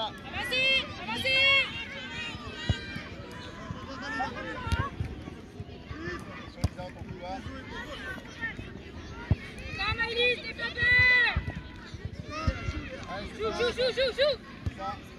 Vas-y, vas-y 咻咻咻！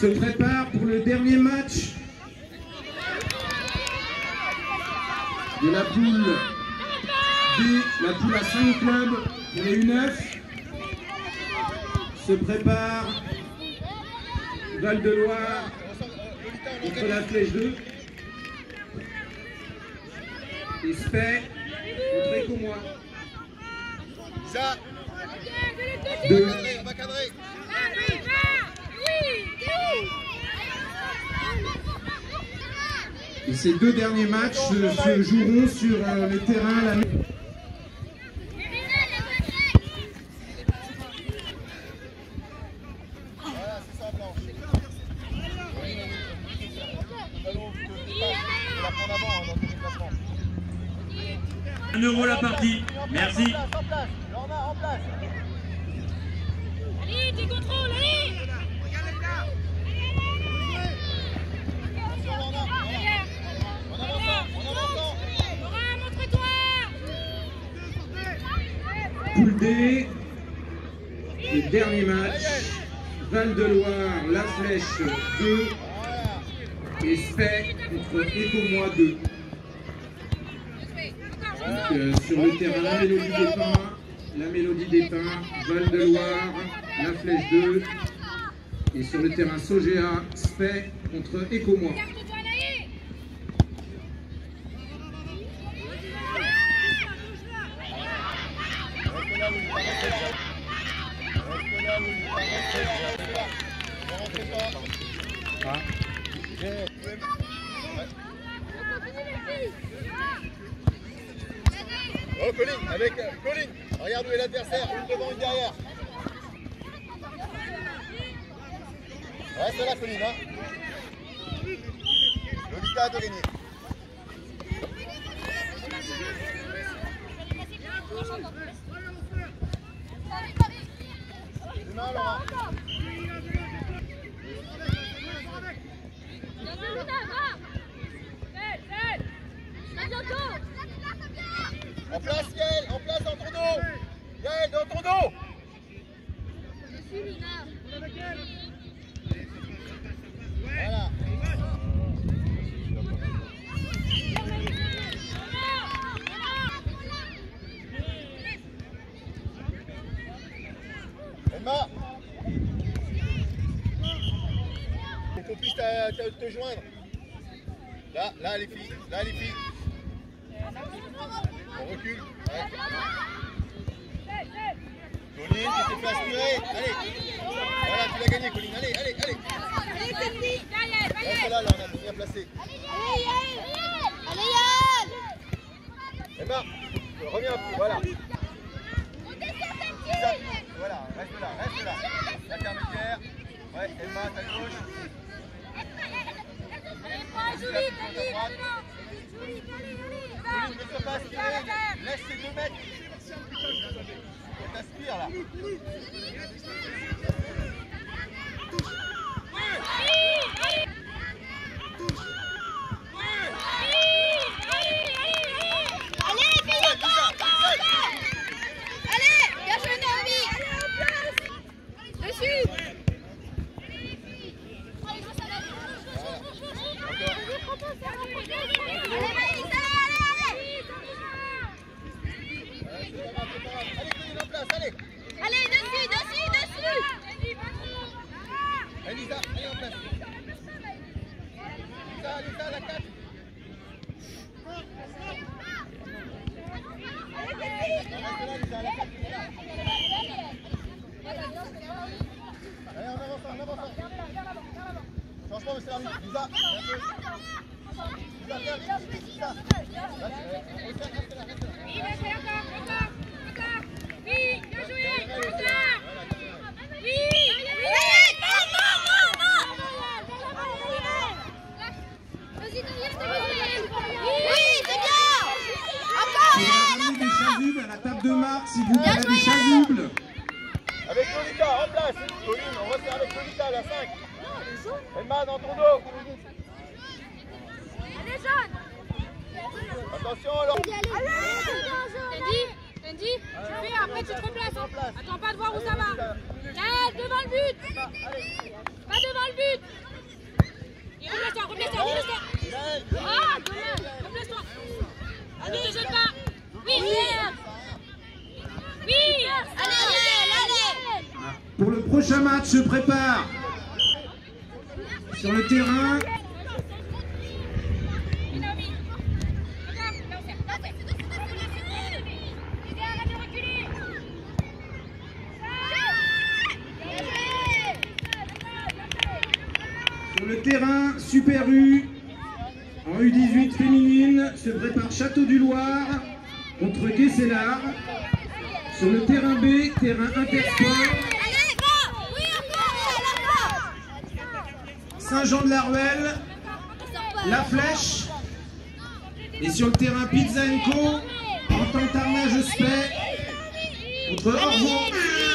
se prépare pour le dernier match de la poule B, la poule à 5 clubs pour les U9. Se prépare Val-de-Loire contre la Flèche 2. Et Spey contre Écomois. 2. Ces deux derniers matchs euh, se joueront sur euh, les terrains. La... 1 euro la partie. Merci. En place, en place. Lorna, en place. Allez, tes contrôles, allez Attention, Lorna. Derrière En avançant, en avançant. Laura, montre-toi Poule D, dernier match. Val-de-Loire, La Flèche 2 Voilà. et Spey contre Écomois 2. Donc, euh, sur le terrain, la Mélodie des Pins, la Mélodie des Pins, Val-de-Loire, La Flèche 2. Et sur le terrain Sogea, Spey contre Écomois. Oh, Colline, avec euh, Colline. Regarde où est l'adversaire, une devant, une derrière. Reste là, Colline. Hein. Lolita a gagner. Demain, En place, en place dans ton dos. Yael, dans ton dos. Voilà. Emma. Pour qu'on puisse te joindre. Là, là les filles, là les filles. On recule. Colline, tu t'es fait aspirer. Allez. Voilà, tu l'as gagné, Colline. Allez, allez, allez. Derrière, Reste derrière là, là, on a bien placé. Emma, reviens un peu, voilà. Ça, Voilà, reste là, reste là. L'intermédiaire. Ouais, Emma, ta gauche. Allez, prends, Julie, maintenant Julie, allez, allez Laisse pas aspirer. Laisse ces deux mètres. T'aspire là. Allez, fais encore, encore, encore Allez, bien joué Naomi Dessus Allez, Maïs, allez, Allez, Kevin, en place, allez. allez Allez, dessus, dessus, dessus Elisa, allez en place. Lisa, Lisa, la 4. Reste là, Lisa, la 4. Allez, table de marque si vous avez des chasubles. Avec Lolita, en place. Pauline, on resserre avec Lolita, la 5. Emma, dans ton dos. Allez, jaune Attention, alors. Tandy, Tandy, tu fais, après tu te replaces. hein. Attends pas de voir où ça va. Là, devant le but. Pas devant le but. Et replace-toi, replace-toi, replace-toi. Gaël, Ah, dommage. Replace-toi. Ne te jette pas. Oui, oui. Oui. Allez, allez, allez Prochain match, se prépare. Sur le terrain, sur le terrain, Super U, en U18 féminine, se prépare Château du Loir contre Guesselard. Sur le terrain B, terrain intersport, Allez, va Oui, encore Saint-Jean de la Flèche. Et sur le terrain Pizza Co, en Tarnage Spey contre Orvaux.